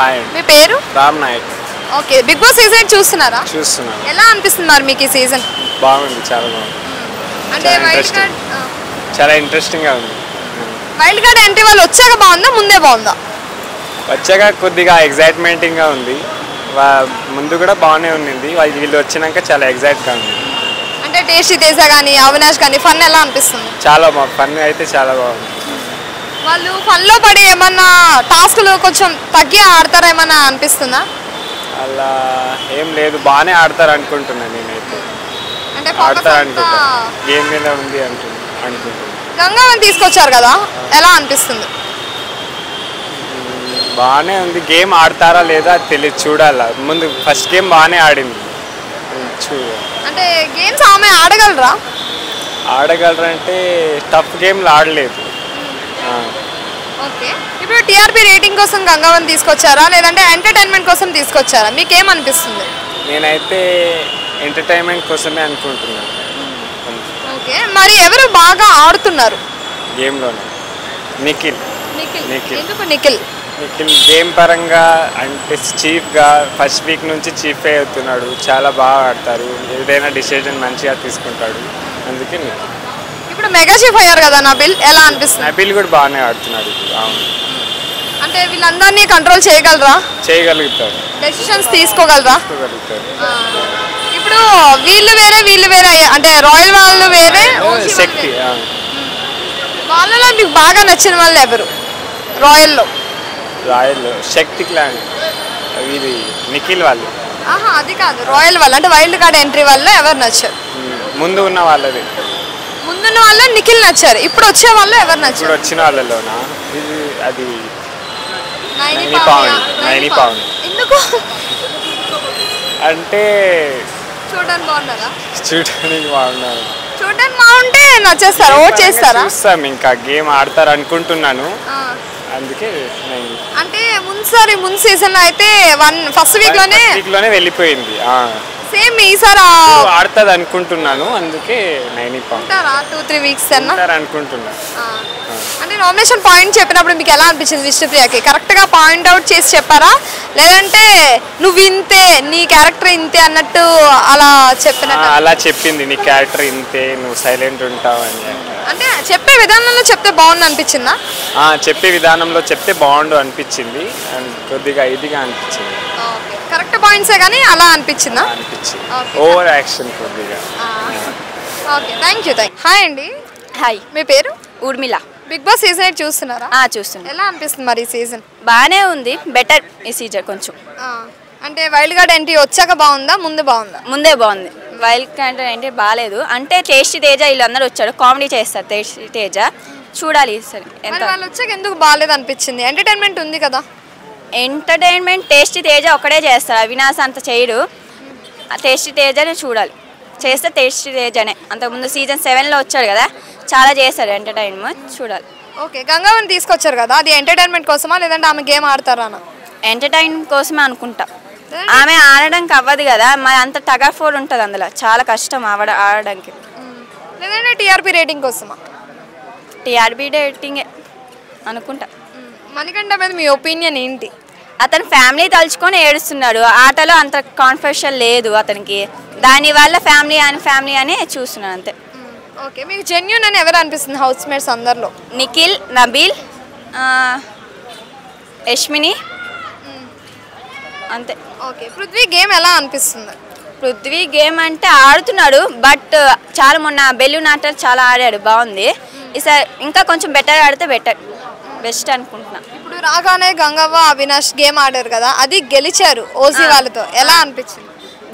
Hi మీ పేరు? Ram Naik. Okay big boss season చూస్తున్నారా? చూస్తున్నాను. ఎలా అనిపిస్తుంది మరి మీకు ఈ సీజన్? బాగుంది చాలా బాగుంది. అంటే చాలా వైల్డ్ interesting. కార్డ్ చాలా ఇంట్రెస్టింగ్గా ఉంది. వైల్డ్ కార్డ్ ఎంట్రీ వాళ్ళు వచ్చాక బాగుందా ముందే బాగుందా? వచ్చాక కొద్దిగా ఎగ్జైట్మెంటింగ్గా ఉంది. వా- ముందు కూడా బాగానే ఉండింది. వా- వీళ్ళు వచ్చినాక చాలా ఎగ్జైట్గా ఉంది. అంటే టేస్టీ తేజ కానీ అవినాష్ కానీ ఫన్ ఎలా అనిపిస్తుంది? చాలా బాగుంది. ఫన్ అయితే చాలా బాగుంది. వాళ్ళు ఫన్లో పడి ఏమన్నా టాస్క్లు కొంచెం తగ్గి ఆడతారా ఏమన్నా అనిపిస్తుందా? అలా ఏం లేదు బాగానే ఆడతారు అనుకుంటున్నాను నేనైతే. అంటే focus ఆడతారు అంతా అనుకుంటా గేమ్ మీద ఉంది అంటు అనుకుంటున్నాను గంగావని తీసుకొచ్చారు కదా ఎలా అనిపిస్తుంది? బాగానే ఉంది. గేమ్ ఆడతారా లేదా తెలియదు చూడాలా. ముందు ఫస్ట్ గేమ్ బాగానే ఆడింది. చూ అంటే గేమ్స్ ఆమె ఆడగలరా? ఆడగలరంటే టఫ్ గేమ్లు ఆడలేదు. ఓకే. ఇప్పుడు టీఆర్పీ రేటింగ్ కోసం గంగావని తీసుకొచ్చారా? లేదంటే ఎంటర్టైన్మెంట్ కోసం తీసుకొచ్చారా? మీకేం అనిపిస్తుంది నేనైతే ఎంటర్టైన్మెంట్ కోసమే అనుకుంటున్నాను ఓకే. మరి ఎవరు బాగా ఆడుతున్నారు? గేమ్లోనే. నిఖిల్. నిఖిల్. నిఖిల్. ఎందుకు నిఖిల్? నిఖిల్ గేమ్ పరంగా అంటే చీఫ్గా ఫస్ట్ వీక్ నుంచి చీఫే అవుతున్నాడు. చాలా బాగా ఆడతారు. ఏదైనా డిసిజన్ మంచిగా తీసుకుంటాడు. అందుకే నిఖిల్. ఇప్పుడు మెగా చీఫ్ అయ్యారు కదా నబిల్ ఎలా అనిపిస్తుంది? నబిల్ కూడా బాగానే ఆడుతున్నాడు అంటే వీళ్ళందరినీ కంట్రోల్ చేయగలరా? చేయగలుగుతాడు. డెసిషన్స్ తీసుకోగలరా. ఇప్పుడు వీళ్ళు వేరే వీళ్ళు వేరే అంటే రాయల్ వాళ్ళు వేరే శక్తి. వాళ్ళలో మీకు బాగా నచ్చిన వాళ్ళు ఎవరు? రాయల్లో. Royal Shakti clan. ఇది నిఖిల్ వాళ్ళు. ఆహా అది కాదు. రాయల్ వాళ్ళు అంటే వైల్డ్ కార్డ్ ఎంట్రీ వల్ల ఎవరు నచ్చారు? ముందు ఉన్న వాళ్ళది. ముందున్న వాళ్ళు నిఖిల్ నచ్చారు. ఇప్పుడు వచ్చే వాళ్ళు ఎవరు ఇప్పుడు నచ్చారు వచ్చిన వాళ్ళలోనా? ఇది అది నైని పావని. నైని పావని. ఎందుకు? అంటే చూడడానికి బాగున్నారా చూడడానికి బాగున్నారు చూడడానికి బాగుంటే నచ్చేస్తారా. ఓట్ చేస్తారా? చూస్తాం ఇంకా గేమ్ ఆడతారు అనుకుంటున్నాను. అందుకే నేను అంటే ముందుసారి ముందు సీజన్ అయితే వన్ ఫస్ట్ వీక్లోనే వీక్లోనే వెళ్ళిపోయింది. ఆ. సేమ్ ఈసారి ఆడుతుంది అనుకుంటున్నాను అందుకే నైని టూ త్రీ వీక్స్ అనుకుంటున్నాను. అంటే నామినేషన్ పాయింట్ చెప్పినప్పుడు మీకు ఎలా అనిపించింది విష్ణుప్రియకి? కరెక్ట్గా పాయింట్ అవుట్ చేసి చెప్పారా? లేదంటే నువ్వు ఇంతే నీ క్యారెక్టర్ ఇంతే అన్నట్టు అలా ఆ, చెప్పినట్టు అలా చెప్పింది నీ క్యారెక్టర్ ఇంతే నువ్వు సైలెంట్ ఉంటావు అని అంటే చెప్పే విధానంలో చెప్తే బాగుంది అనిపించిందా? ఆ, చెప్పే విధానంలో చెప్తే బాగుండు అనిపించింది. అండ్ కొద్దిగా ఇదిగా అనిపించింది. కరెక్ట్ పాయింట్సే కానీ అలా అనిపించిందా? అనిపించింది. ఓవర్ యాక్షన్ కొద్దిగా. Okay. Thank you thank hi అండి. హాయ్ మీ పేరు? Urmila. Big boss season eight చూస్తున్నారా? ఆ, చూస్తున్నా. ఎలా అనిపిస్తుంది మరి ఈ సీజన్? బాగానే ఉంది. బెటర్ ఈ సీజన్ కొంచెం. అంటే వైల్డ్ కార్డ్ ఎంట్రీ వచ్చాక బాగుందా? ముందు బాగుందా? ముందే బాగుంది. వైల్డ్ క్యాంటర్ అంటే బాగాలేదు. అంటే టేస్టీ తేజ వీళ్ళందరూ వచ్చారు. కామెడీ చేస్తారు టేస్టీ తేజ. చూడాలి సరే ఎంత? వాళ్ళు వచ్చాక ఎందుకు బాగాలేదు అనిపించింది? ఎంటర్టైన్మెంట్ ఉంది కదా. ఎంటర్టైన్మెంట్ టేస్టీ తేజ ఒకడే చేస్తారు. అవినాశ్ అంత చేయడు. టేస్టీ తేజనే చూడాలి. చేస్తే టేస్టీ తేజనే. అంతకుముందు సీజన్ సెవెన్లో వచ్చాడు కదా. చాలా చేశారు ఎంటర్టైన్మెంట్ చూడాలి. ఓకే గంగావని తీసుకొచ్చారు కదా. అది ఎంటర్టైన్మెంట్ కోసమా? లేదంటే ఆమె గేమ్ ఆడతారా ఎంటర్టైన్ కోసమే అనుకుంటా. ఆమె ఆడడానికి అవ్వదు కదా. మరి అంత టగా ఫోర్ ఉంటుంది అందులో. చాలా కష్టం ఆవిడ ఆడడానికి. లేదంటే టీఆర్పీ రేటింగ్ కోసమా? టీఆర్బీ డేటింగే అనుకుంటా. మణికంఠ మీద మీ ఒపీనియన్ ఏంటి? అతను ఫ్యామిలీ తలుచుకొని ఏడుస్తున్నాడు. ఆటలో అంత కాన్ఫిడెన్షియల్ లేదు అతనికి. దానివల్ల ఫ్యామిలీ అని ఫ్యామిలీ అని చూస్తున్నాను అంతే. ఓకే. మీకు జెన్యున్ అని ఎవరు అనిపిస్తుంది హౌస్ మేట్స్ అందరిలో? నిఖిల్ నబీల్ యష్మిని అంతే. ఓకే పృథ్వీ గేమ్ ఎలా అనిపిస్తుంది? పృథ్వీ గేమ్ అంటే ఆడుతున్నాడు బట్ చాలా మొన్న బెలూన్ ఆట చాలా ఆడాడు బాగుంది. ఈసారి ఇంకా కొంచెం బెటర్ ఆడితే బెటర్ బెస్ట్ అనుకుంటున్నా. ఇప్పుడు రాగానే గంగవ్వ అవినాష్ గేమ్ ఆడారు కదా అది గెలిచారు ఓజీ వాళ్ళతో. ఎలా అనిపించింది?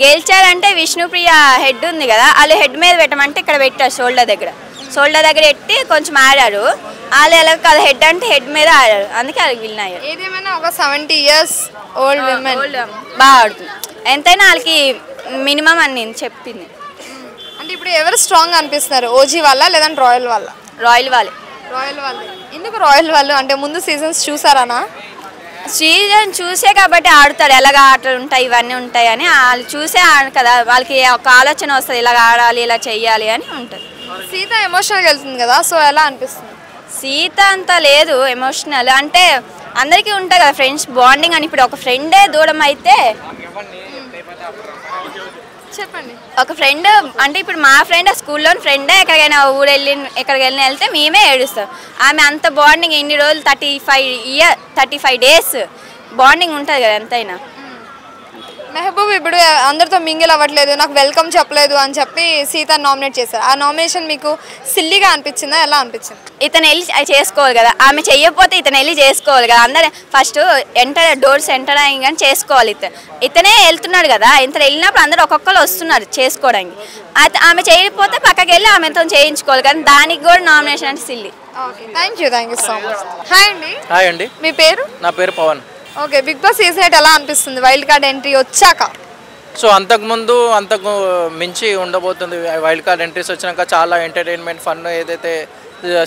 గెలిచారంటే విష్ణుప్రియ హెడ్ ఉంది కదా వాళ్ళు హెడ్ మీద పెట్టమంటే ఇక్కడ పెట్టారు షోల్డర్ దగ్గర. షోల్డర్ దగ్గర పెట్టి కొంచెం ఆడారు. వాళ్ళు ఎలా కాదు హెడ్ అంటే హెడ్ మీద ఆడారు. అందుకే వాళ్ళకి విన్ అయ్యారు. ఏదేమైనా ఒక సెవెంటీ ఇయర్స్ ఓల్డ్ విమెన్ బాగా ఆడుతుంది. ఎంతైనా వాళ్ళకి మినిమం అని నేను చెప్పింది. అంటే ఇప్పుడు ఎవరు స్ట్రాంగ్ అనిపిస్తున్నారు? ఓజీ వాళ్ళ లేదంటే రాయల్ వాళ్ళ? రాయల్ వాళ్ళే. రాయల్ వాళ్ళే. ఎందుకు రాయల్ వాళ్ళు? అంటే ముందు సీజన్స్ చూసారానా? సీజన్ చూసే కాబట్టి ఆడుతాడు ఎలాగ ఆటలు ఉంటాయి ఇవన్నీ ఉంటాయి అని. వాళ్ళు చూసే ఆడు కదా వాళ్ళకి ఒక ఆలోచన వస్తుంది. ఇలాగ ఆడాలి ఇలా చెయ్యాలి అని ఉంటుంది. సీత ఎమోషనల్గా వెళ్తుంది కదా సో ఎలా అనిపిస్తుంది? సీత అంత లేదు ఎమోషనల్ అంటే అందరికీ ఉంటుంది కదా ఫ్రెండ్స్ బాండింగ్ అని. ఇప్పుడు ఒక ఫ్రెండే దూరం అయితే చెప్పండి. ఒక ఫ్రెండ్ అంటే ఇప్పుడు మా ఫ్రెండ్ స్కూల్లో ఫ్రెండే ఎక్కడికైనా ఊరు వెళ్ళి ఎక్కడికి వెళ్ళి వెళ్తే మేమే ఏడుస్తాం. ఆమె అంత బాండింగ్ ఇన్ని రోజులు? Thirty five year thirty five days bonding ఉంటుంది కదా ఎంతైనా. మెహబూబ్ ఇప్పుడు అందరితో మింగిల్ అవ్వట్లేదు నాకు వెల్కమ్ చెప్పలేదు అని చెప్పి సీత నామినేట్ చేశారు. ఆ నామినేషన్ మీకు సిల్లీగా అనిపించిందా? ఎలా అనిపించింది? ఇతను వెళ్ళి అది చేసుకోవాలి కదా. ఆమె చెయ్యకపోతే ఇతను వెళ్ళి చేసుకోవాలి కదా. అందరు ఫస్ట్ ఎంటర్ డోర్స్ ఎంటర్ అయ్యి కానీ చేసుకోవాలి ఇతను. ఇతనే వెళ్తున్నాడు కదా. ఇతను వెళ్ళినప్పుడు అందరు ఒక్కొక్కరు వస్తున్నారు చేసుకోవడానికి. అయితే ఆమె చేయకపోతే పక్కకి వెళ్ళి ఆమెతో చేయించుకోవాలి కానీ దానికి కూడా నామినేషన్ అంటే silly. Okay thank you thank you so much hi అండి. హాయ్ అండి. మీ పేరు? నా పేరు Pawan. Okay Bigg Boss season eight ఎలా అనిపిస్తుంది? వైల్డ్ కార్డ్ ఎంట్రీ వచ్చాక? సో అంతకుముందు అంతకు మించి ఉండబోతుంది. వైల్డ్ కార్డ్ ఎంట్రీస్ వచ్చినాక చాలా ఎంటర్టైన్మెంట్ ఫన్ ఏదైతే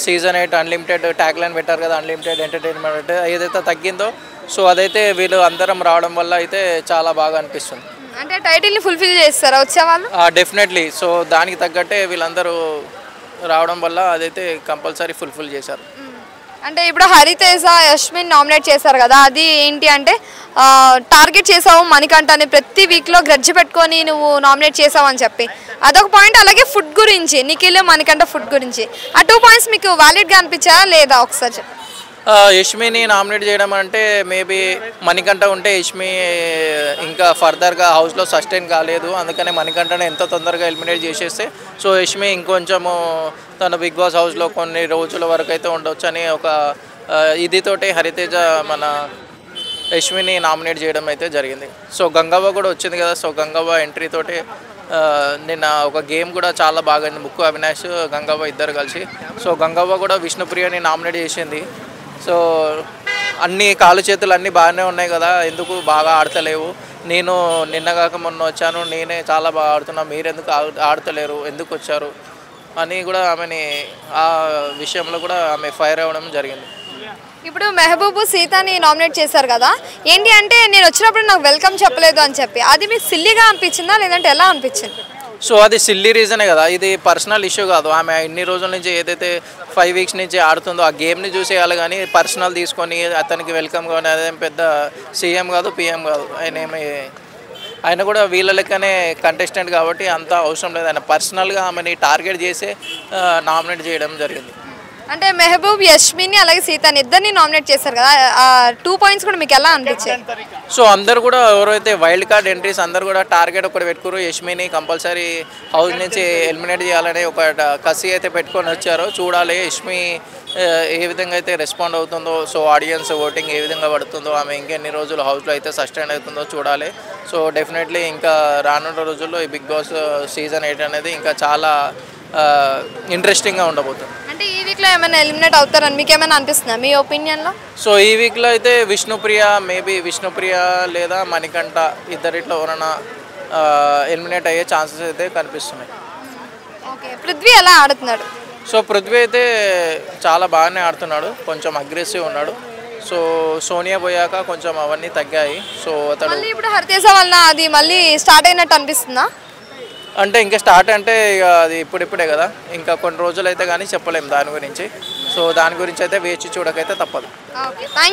season eight unlimited tag line పెట్టారు కదా అన్లిమిటెడ్ ఎంటర్టైన్మెంట్ ఏదైతే తగ్గిందో సో అదైతే వీళ్ళు అందరం రావడం వల్ల అయితే చాలా బాగా అనిపిస్తుంది. అంటే టైటిల్ని ఫుల్ఫిల్ చేస్తారా వచ్చేవాళ్ళు డెఫినెట్లీ సో దానికి తగ్గట్టే వీళ్ళందరూ రావడం వల్ల అదైతే కంపల్సరీ ఫుల్ఫిల్ చేశారు. అంటే ఇప్పుడు హరితేజ యష్మిన్ నామినేట్ చేశారు కదా అది ఏంటి అంటే టార్గెట్ చేసావు మణికంఠని ప్రతి వీక్లో గ్రడ్జ్ పెట్టుకొని నువ్వు నామినేట్ చేసావు అని చెప్పి. అదొక పాయింట్ అలాగే ఫుడ్ గురించి నిఖిల్ మణికంఠ ఫుడ్ గురించి. ఆ టూ పాయింట్స్ మీకు వ్యాలిడ్గా అనిపించా లేదా ఒకసారి చెప్పు. యష్మిని నామినేట్ చేయడం అంటే మేబీ మణికంఠ ఉంటే యష్మి ఇంకా ఫర్దర్గా హౌస్లో సస్టైన్ కాలేదు. అందుకనే మణికంఠని ఎంత తొందరగా ఎలిమినేట్ చేసేస్తే సో యష్మి ఇంకొంచెము తన బిగ్ బాస్ హౌస్లో కొన్ని రోజుల వరకు అయితే ఉండొచ్చు అని ఒక ఇదితోటి హరితేజ మన యష్మిని నామినేట్ చేయడం అయితే జరిగింది. సో గంగవ్వ కూడా వచ్చింది కదా సో గంగవ్వ ఎంట్రీ తోటి నిన్న ఒక గేమ్ కూడా చాలా బాగా ముక్కు అవినాష్ గంగవ్వ ఇద్దరు కలిసి. సో గంగవ్వ కూడా విష్ణుప్రియని నామినేట్ చేసింది. సో అన్ని కాలు చేతులు అన్నీ బాగానే ఉన్నాయి కదా ఎందుకు బాగా ఆడతలేవు? నేను నిన్న కాక మొన్న వచ్చాను నేనే చాలా బాగా ఆడుతున్నా మీరెందుకు ఆడు- ఆడతలేరు? ఎందుకు వచ్చారు? అని కూడా ఆమెని ఆ విషయంలో కూడా ఆమె ఫైర్ అవ్వడం జరిగింది. ఇప్పుడు మెహబూబు సీతని నామినేట్ చేశారు కదా ఏంటి అంటే నేను వచ్చినప్పుడు నాకు వెల్కమ్ చెప్పలేదు అని చెప్పి అది మీకు సిల్లీగా అనిపించిందా లేదంటే ఎలా అనిపించింది? సో అది సిల్లీ రీజనే కదా. ఇది పర్సనల్ ఇష్యూ కాదు. ఆమె ఇన్ని రోజుల నుంచి ఏదైతే ఫైవ్ వీక్స్ నుంచి ఆడుతుందో ఆ గేమ్ని చూసేయాలి కానీ పర్సనల్ తీసుకొని అతనికి వెల్కమ్ కానీ అదేం పెద్ద సీఎం కాదు పిఎం కాదు. ఆయన ఏమి ఆయన కూడా వీళ్ళ లెక్కనే కంటెస్టెంట్ కాబట్టి అంత అవసరం లేదు. ఆయన పర్సనల్గా ఆమెని టార్గెట్ చేసే నామినేట్ చేయడం జరిగింది. అంటే మెహబూబ్ యష్మిని అలాగే సీతని ఇద్దరిని నామినేట్ చేశారు కదా. ఆ టూ పాయింట్స్ కూడా మీకు ఎలా అనిపించాయి? సో అందరు కూడా ఎవరైతే వైల్డ్ కార్డ్ ఎంట్రీస్ అందరు కూడా టార్గెట్ ఒకటి పెట్టుకురు. యష్మిని కంపల్సరీ హౌస్ నుంచి ఎలిమినేట్ చేయాలని ఒక కసి అయితే పెట్టుకొని వచ్చారో. చూడాలి యష్మి ఏ విధంగా అయితే రెస్పాండ్ అవుతుందో సో ఆడియన్స్ ఓటింగ్ ఏ విధంగా పడుతుందో ఆమె ఇంకెన్ని రోజులు హౌస్లో అయితే సస్టైన్ అవుతుందో చూడాలి. సో డెఫినెట్లీ ఇంకా రానున్న రోజుల్లో ఈ బిగ్ బాస్ సీజన్ ఎయిట్ అనేది ఇంకా చాలా ఇంట్రెస్టింగ్గా ఉండబోతుంది. వీక్లో ఏమైనా ఎలిమినేట్ అవుతారని మీకు ఏమైనా అనిపిస్తుందా? మీ ఒపీనియన్లో? సో ఈ వీక్లో అయితే విష్ణుప్రియ మేబీ విష్ణుప్రియ లేదా మణికంఠ ఇద్దరిట్లో ఎవరైనా ఎలిమినేట్ అయ్యే ఛాన్సెస్ అయితే కనిపిస్తున్నాయి. ఓకే. పృథ్వీ ఎలా ఆడుతున్నాడు? సో పృథ్వీ అయితే చాలా బాగానే ఆడుతున్నాడు. కొంచెం అగ్రెసివ్ ఉన్నాడు. సో సోనియా పోయాక కొంచెం అవన్నీ తగ్గాయి. సో మళ్ళీ ఇప్పుడు హరితేజ వలన అది మళ్ళీ స్టార్ట్ అయినట్టు అనిపిస్తుందా? అంటే ఇంకా స్టార్ట్ అంటే ఇక అది ఇప్పుడిప్పుడే కదా. ఇంకా కొన్ని రోజులు అయితే కానీ చెప్పలేము దాని గురించి. సో దాని గురించి అయితే వేచి చూడకైతే తప్పదు. ఓకే